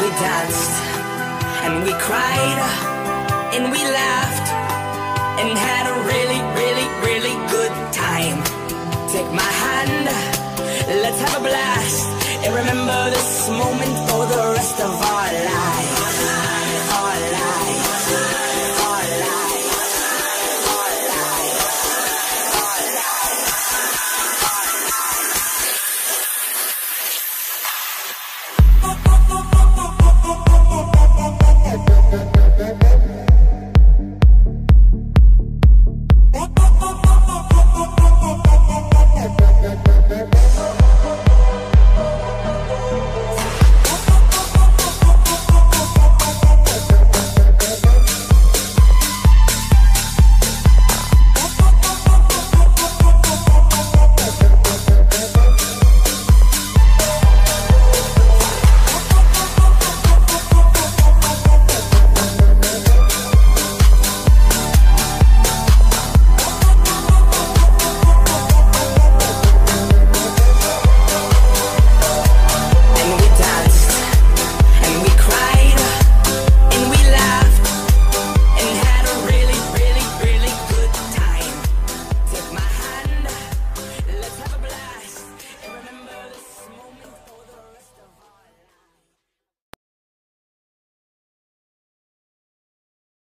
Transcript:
We danced and we cried and we laughed and had a really, really